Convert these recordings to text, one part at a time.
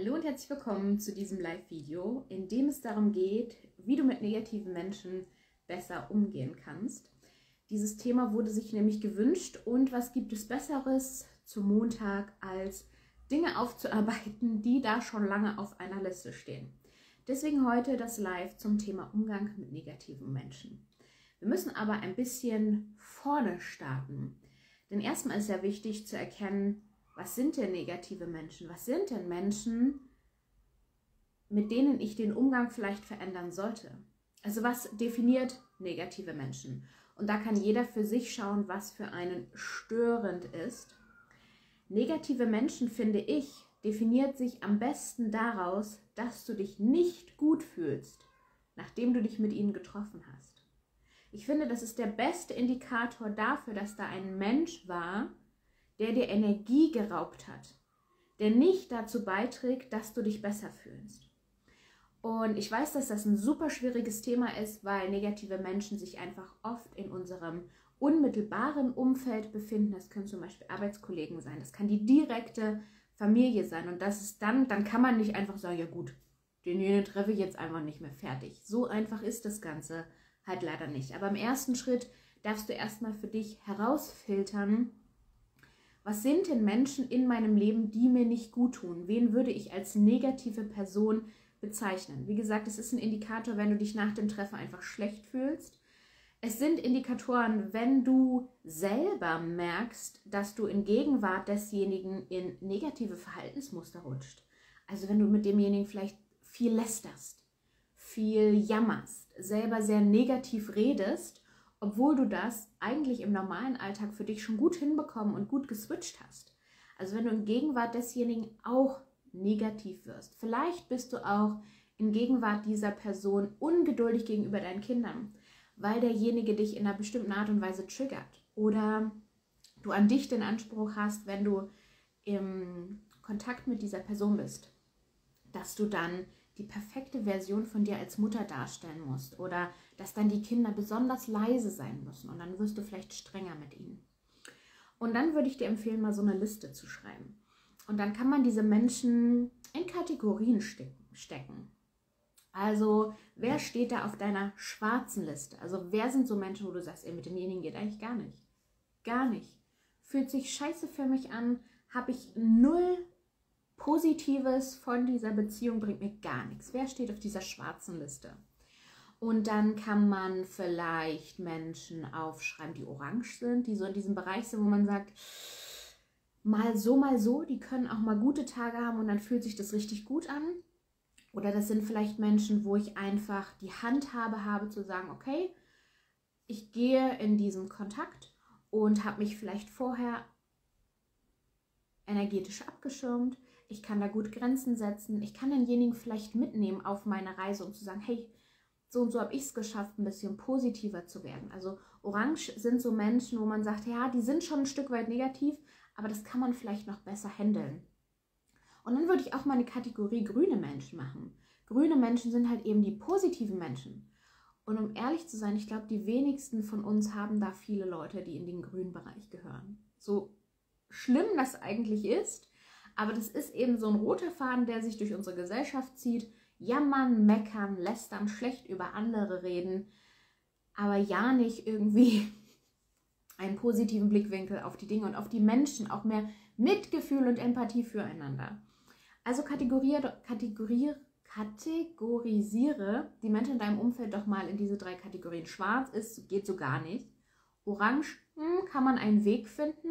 Hallo und herzlich willkommen zu diesem Live-Video, in dem es darum geht, wie du mit negativen Menschen besser umgehen kannst. Dieses Thema wurde sich nämlich gewünscht und was gibt es Besseres zum Montag, als Dinge aufzuarbeiten, die da schon lange auf einer Liste stehen. Deswegen heute das Live zum Thema Umgang mit negativen Menschen. Wir müssen aber ein bisschen vorne starten. Denn erstmal ist ja wichtig zu erkennen, was sind denn negative Menschen? Was sind denn Menschen, mit denen ich den Umgang vielleicht verändern sollte? Also was definiert negative Menschen? Und da kann jeder für sich schauen, was für einen störend ist. Negative Menschen, finde ich, definiert sich am besten daraus, dass du dich nicht gut fühlst, nachdem du dich mit ihnen getroffen hast. Ich finde, das ist der beste Indikator dafür, dass da ein Mensch war, der dir Energie geraubt hat, der nicht dazu beiträgt, dass du dich besser fühlst. Und ich weiß, dass das ein super schwieriges Thema ist, weil negative Menschen sich einfach oft in unserem unmittelbaren Umfeld befinden. Das können zum Beispiel Arbeitskollegen sein, das kann die direkte Familie sein. Und das ist dann, dann kann man nicht einfach sagen, ja gut, denjenigen treffe ich jetzt einfach nicht mehr fertig. So einfach ist das Ganze halt leider nicht. Aber im ersten Schritt darfst du erstmal für dich herausfiltern, was sind denn Menschen in meinem Leben, die mir nicht gut tun? Wen würde ich als negative Person bezeichnen? Wie gesagt, es ist ein Indikator, wenn du dich nach dem Treffen einfach schlecht fühlst. Es sind Indikatoren, wenn du selber merkst, dass du in Gegenwart desjenigen in negative Verhaltensmuster rutscht. Also wenn du mit demjenigen vielleicht viel lästerst, viel jammerst, selber sehr negativ redest obwohl du das eigentlich im normalen Alltag für dich schon gut hinbekommen und gut geswitcht hast. Also wenn du in Gegenwart desjenigen auch negativ wirst. Vielleicht bist du auch in Gegenwart dieser Person ungeduldig gegenüber deinen Kindern, weil derjenige dich in einer bestimmten Art und Weise triggert. Oder du an dich den Anspruch hast, wenn du im Kontakt mit dieser Person bist, dass du dann die perfekte Version von dir als Mutter darstellen musst oder dass dann die Kinder besonders leise sein müssen und dann wirst du vielleicht strenger mit ihnen. Und dann würde ich dir empfehlen, mal so eine Liste zu schreiben. Und dann kann man diese Menschen in Kategorien stecken. Also, wer steht da auf deiner schwarzen Liste? Also, wer sind so Menschen, wo du sagst, ey, mit demjenigen geht eigentlich gar nicht? Gar nicht. Fühlt sich scheiße für mich an, habe ich null Positives von dieser Beziehung bringt mir gar nichts. Wer steht auf dieser schwarzen Liste? Und dann kann man vielleicht Menschen aufschreiben, die orange sind, die so in diesem Bereich sind, wo man sagt, mal so, mal so, die können auch mal gute Tage haben und dann fühlt sich das richtig gut an. Oder das sind vielleicht Menschen, wo ich einfach die Handhabe habe zu sagen, okay, ich gehe in diesen Kontakt und habe mich vielleicht vorher energetisch abgeschirmt ich kann da gut Grenzen setzen, ich kann denjenigen vielleicht mitnehmen auf meine Reise, um zu sagen, hey, so und so habe ich es geschafft, ein bisschen positiver zu werden. Also orange sind so Menschen, wo man sagt, ja, die sind schon ein Stück weit negativ, aber das kann man vielleicht noch besser handeln. Und dann würde ich auch mal eine Kategorie grüne Menschen machen. Grüne Menschen sind halt eben die positiven Menschen. Und um ehrlich zu sein, ich glaube, die wenigsten von uns haben da viele Leute, die in den grünen Bereich gehören. So schlimm das eigentlich ist, aber das ist eben so ein roter Faden, der sich durch unsere Gesellschaft zieht. Jammern, meckern, lästern, schlecht über andere reden, aber ja nicht irgendwie einen positiven Blickwinkel auf die Dinge und auf die Menschen, auch mehr Mitgefühl und Empathie füreinander. Also kategoriere, kategoriere, kategorisiere die Menschen in deinem Umfeld doch mal in diese drei Kategorien. Schwarz ist, geht so gar nicht. Orange hm, kann man einen Weg finden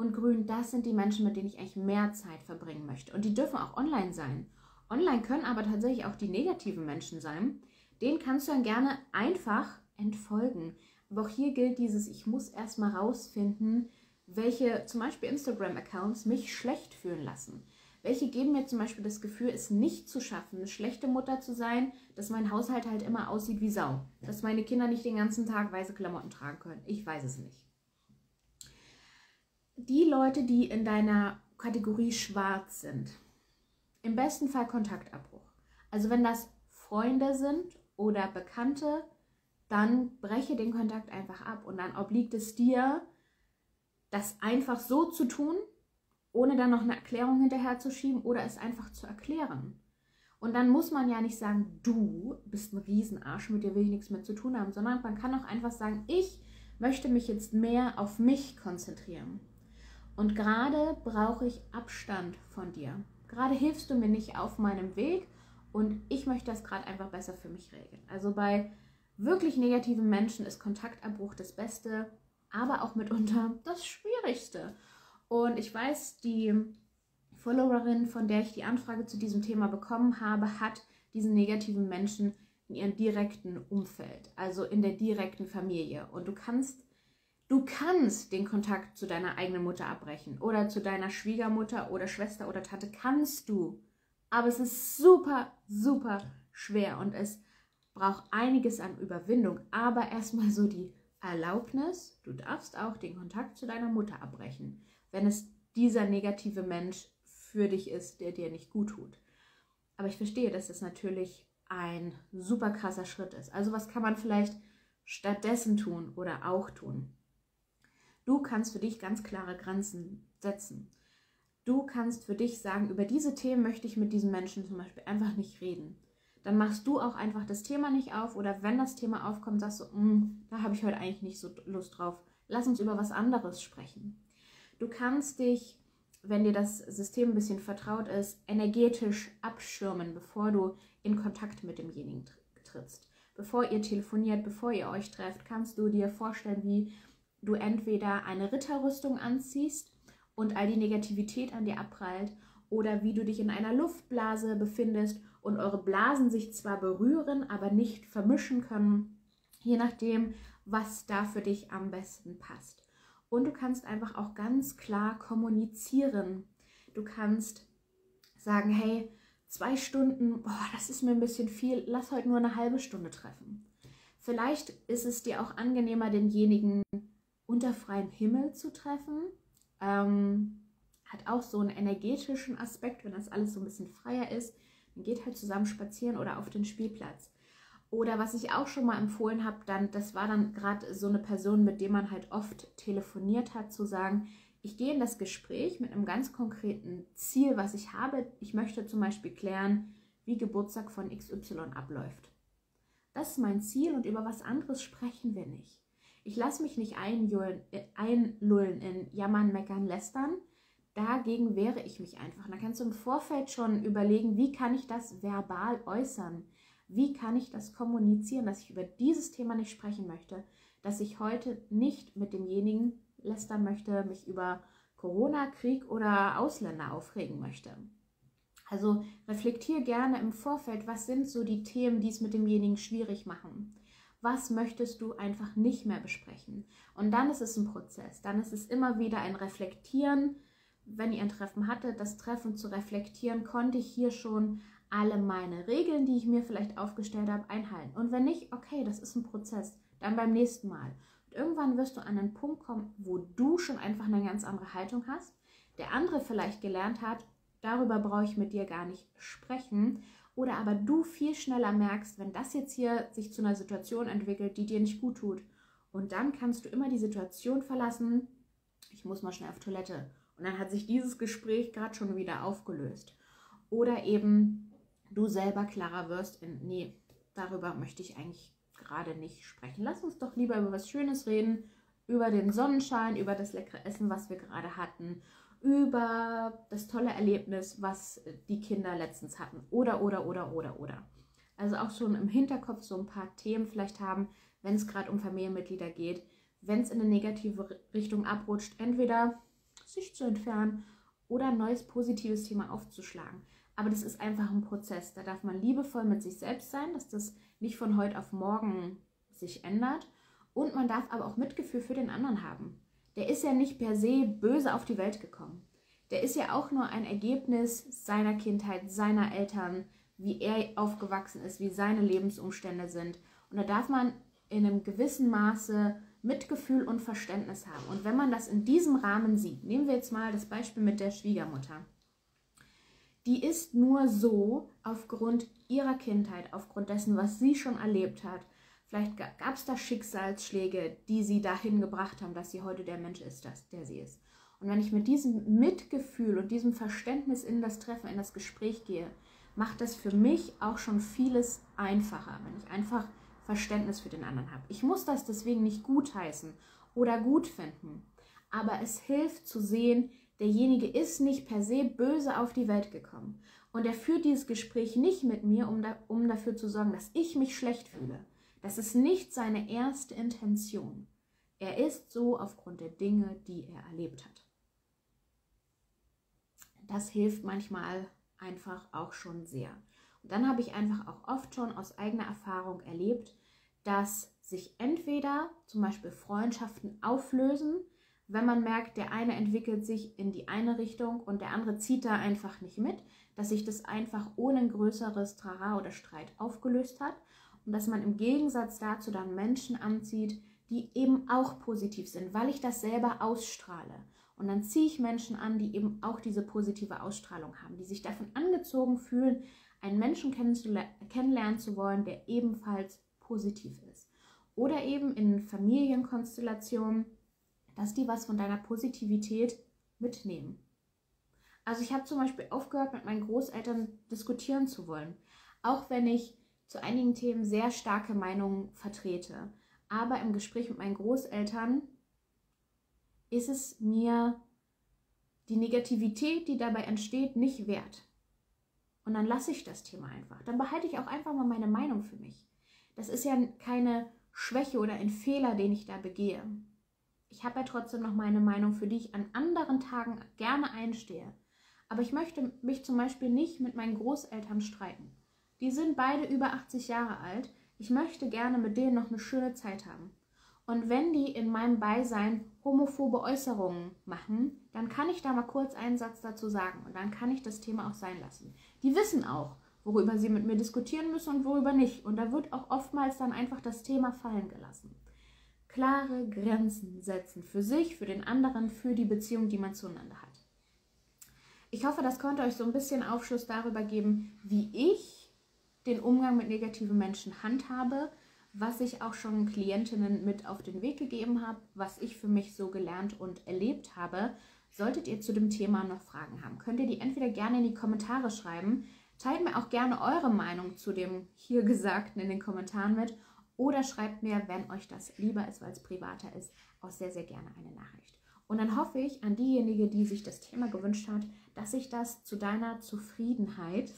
und grün, das sind die Menschen, mit denen ich eigentlich mehr Zeit verbringen möchte. Und die dürfen auch online sein. Online können aber tatsächlich auch die negativen Menschen sein. Den kannst du dann gerne einfach entfolgen. Aber auch hier gilt dieses, ich muss erstmal rausfinden, welche zum Beispiel Instagram-Accounts mich schlecht fühlen lassen. Welche geben mir zum Beispiel das Gefühl, es nicht zu schaffen, eine schlechte Mutter zu sein, dass mein Haushalt halt immer aussieht wie Sau. Dass meine Kinder nicht den ganzen Tag weiße Klamotten tragen können. Ich weiß es nicht die Leute, die in deiner Kategorie schwarz sind, im besten Fall Kontaktabbruch. Also wenn das Freunde sind oder Bekannte, dann breche den Kontakt einfach ab und dann obliegt es dir, das einfach so zu tun ohne dann noch eine Erklärung hinterher zu schieben oder es einfach zu erklären. Und dann muss man ja nicht sagen, du bist ein Riesenarsch, mit dir will ich nichts mehr zu tun haben, sondern man kann auch einfach sagen, ich möchte mich jetzt mehr auf mich konzentrieren. Und gerade brauche ich Abstand von dir. Gerade hilfst du mir nicht auf meinem Weg und ich möchte das gerade einfach besser für mich regeln. Also bei wirklich negativen Menschen ist Kontaktabbruch das Beste, aber auch mitunter das Schwierigste. Und ich weiß, die Followerin, von der ich die Anfrage zu diesem Thema bekommen habe, hat diesen negativen Menschen in ihrem direkten Umfeld, also in der direkten Familie. Und du kannst, du kannst den Kontakt zu deiner eigenen Mutter abbrechen oder zu deiner Schwiegermutter oder Schwester oder Tante, kannst du. Aber es ist super, super schwer und es braucht einiges an Überwindung. Aber erstmal so die Erlaubnis, du darfst auch den Kontakt zu deiner Mutter abbrechen, wenn es dieser negative Mensch für dich ist, der dir nicht gut tut. Aber ich verstehe, dass das natürlich ein super krasser Schritt ist. Also was kann man vielleicht stattdessen tun oder auch tun? Du kannst für dich ganz klare Grenzen setzen. Du kannst für dich sagen, über diese Themen möchte ich mit diesen Menschen zum Beispiel einfach nicht reden. Dann machst du auch einfach das Thema nicht auf oder wenn das Thema aufkommt, sagst du, mm, da habe ich heute eigentlich nicht so Lust drauf. Lass uns über was anderes sprechen. Du kannst dich wenn dir das System ein bisschen vertraut ist, energetisch abschirmen, bevor du in Kontakt mit demjenigen trittst. Bevor ihr telefoniert, bevor ihr euch trefft, kannst du dir vorstellen, wie du entweder eine Ritterrüstung anziehst und all die Negativität an dir abprallt oder wie du dich in einer Luftblase befindest und eure Blasen sich zwar berühren, aber nicht vermischen können, je nachdem, was da für dich am besten passt. Und du kannst einfach auch ganz klar kommunizieren. Du kannst sagen, hey, zwei Stunden, boah, das ist mir ein bisschen viel, lass heute nur eine halbe Stunde treffen. Vielleicht ist es dir auch angenehmer, denjenigen unter freiem Himmel zu treffen. Ähm, hat auch so einen energetischen Aspekt, wenn das alles so ein bisschen freier ist. Dann geht halt zusammen spazieren oder auf den Spielplatz. Oder was ich auch schon mal empfohlen habe, dann, das war dann gerade so eine Person, mit der man halt oft telefoniert hat, zu sagen, ich gehe in das Gespräch mit einem ganz konkreten Ziel, was ich habe. Ich möchte zum Beispiel klären, wie Geburtstag von XY abläuft. Das ist mein Ziel und über was anderes sprechen wir nicht. Ich lasse mich nicht einlullen, äh, einlullen in Jammern, Meckern, Lästern. Dagegen wehre ich mich einfach. Und da kannst du im Vorfeld schon überlegen, wie kann ich das verbal äußern? Wie kann ich das kommunizieren, dass ich über dieses Thema nicht sprechen möchte, dass ich heute nicht mit demjenigen lästern möchte, mich über Corona, Krieg oder Ausländer aufregen möchte. Also reflektiere gerne im Vorfeld, was sind so die Themen, die es mit demjenigen schwierig machen. Was möchtest du einfach nicht mehr besprechen? Und dann ist es ein Prozess. Dann ist es immer wieder ein Reflektieren. Wenn ihr ein Treffen hattet, das Treffen zu reflektieren, konnte ich hier schon alle meine Regeln, die ich mir vielleicht aufgestellt habe, einhalten. Und wenn nicht, okay, das ist ein Prozess. Dann beim nächsten Mal. Und irgendwann wirst du an einen Punkt kommen, wo du schon einfach eine ganz andere Haltung hast. Der andere vielleicht gelernt hat, darüber brauche ich mit dir gar nicht sprechen. Oder aber du viel schneller merkst, wenn das jetzt hier sich zu einer Situation entwickelt, die dir nicht gut tut. Und dann kannst du immer die Situation verlassen, ich muss mal schnell auf Toilette. Und dann hat sich dieses Gespräch gerade schon wieder aufgelöst. Oder eben du selber klarer wirst in, nee, darüber möchte ich eigentlich gerade nicht sprechen. Lass uns doch lieber über was Schönes reden, über den Sonnenschein, über das leckere Essen, was wir gerade hatten, über das tolle Erlebnis, was die Kinder letztens hatten. Oder, oder, oder, oder, oder. Also auch schon im Hinterkopf so ein paar Themen vielleicht haben, wenn es gerade um Familienmitglieder geht, wenn es in eine negative Richtung abrutscht, entweder sich zu entfernen oder ein neues positives Thema aufzuschlagen. Aber das ist einfach ein Prozess. Da darf man liebevoll mit sich selbst sein, dass das nicht von heute auf morgen sich ändert. Und man darf aber auch Mitgefühl für den anderen haben. Der ist ja nicht per se böse auf die Welt gekommen. Der ist ja auch nur ein Ergebnis seiner Kindheit, seiner Eltern, wie er aufgewachsen ist, wie seine Lebensumstände sind. Und da darf man in einem gewissen Maße Mitgefühl und Verständnis haben. Und wenn man das in diesem Rahmen sieht, nehmen wir jetzt mal das Beispiel mit der Schwiegermutter die ist nur so aufgrund ihrer Kindheit, aufgrund dessen, was sie schon erlebt hat. Vielleicht gab es da Schicksalsschläge, die sie dahin gebracht haben, dass sie heute der Mensch ist, das, der sie ist. Und wenn ich mit diesem Mitgefühl und diesem Verständnis in das Treffen, in das Gespräch gehe, macht das für mich auch schon vieles einfacher, wenn ich einfach Verständnis für den anderen habe. Ich muss das deswegen nicht gutheißen oder gut finden, aber es hilft zu sehen, derjenige ist nicht per se böse auf die Welt gekommen. Und er führt dieses Gespräch nicht mit mir, um, da, um dafür zu sorgen, dass ich mich schlecht fühle. Das ist nicht seine erste Intention. Er ist so aufgrund der Dinge, die er erlebt hat. Das hilft manchmal einfach auch schon sehr. Und dann habe ich einfach auch oft schon aus eigener Erfahrung erlebt, dass sich entweder zum Beispiel Freundschaften auflösen, wenn man merkt, der eine entwickelt sich in die eine Richtung und der andere zieht da einfach nicht mit, dass sich das einfach ohne ein größeres Trara oder Streit aufgelöst hat und dass man im Gegensatz dazu dann Menschen anzieht, die eben auch positiv sind, weil ich das selber ausstrahle. Und dann ziehe ich Menschen an, die eben auch diese positive Ausstrahlung haben, die sich davon angezogen fühlen, einen Menschen kennenlernen zu wollen, der ebenfalls positiv ist. Oder eben in Familienkonstellationen, dass die was von deiner Positivität mitnehmen. Also ich habe zum Beispiel aufgehört, mit meinen Großeltern diskutieren zu wollen, auch wenn ich zu einigen Themen sehr starke Meinungen vertrete. Aber im Gespräch mit meinen Großeltern ist es mir die Negativität, die dabei entsteht, nicht wert. Und dann lasse ich das Thema einfach. Dann behalte ich auch einfach mal meine Meinung für mich. Das ist ja keine Schwäche oder ein Fehler, den ich da begehe ich habe ja trotzdem noch meine Meinung, für die ich an anderen Tagen gerne einstehe. Aber ich möchte mich zum Beispiel nicht mit meinen Großeltern streiten. Die sind beide über 80 Jahre alt. Ich möchte gerne mit denen noch eine schöne Zeit haben. Und wenn die in meinem Beisein homophobe Äußerungen machen, dann kann ich da mal kurz einen Satz dazu sagen und dann kann ich das Thema auch sein lassen. Die wissen auch, worüber sie mit mir diskutieren müssen und worüber nicht. Und da wird auch oftmals dann einfach das Thema fallen gelassen klare Grenzen setzen für sich, für den anderen, für die Beziehung, die man zueinander hat. Ich hoffe, das konnte euch so ein bisschen Aufschluss darüber geben, wie ich den Umgang mit negativen Menschen handhabe, was ich auch schon Klientinnen mit auf den Weg gegeben habe, was ich für mich so gelernt und erlebt habe. Solltet ihr zu dem Thema noch Fragen haben, könnt ihr die entweder gerne in die Kommentare schreiben. Teilt mir auch gerne eure Meinung zu dem hier Gesagten in den Kommentaren mit oder schreibt mir, wenn euch das lieber ist, weil es privater ist, auch sehr, sehr gerne eine Nachricht. Und dann hoffe ich an diejenige, die sich das Thema gewünscht hat, dass ich das zu deiner Zufriedenheit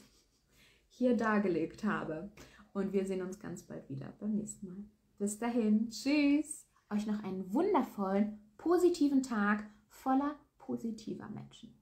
hier dargelegt habe. Und wir sehen uns ganz bald wieder beim nächsten Mal. Bis dahin, tschüss. Euch noch einen wundervollen, positiven Tag voller positiver Menschen.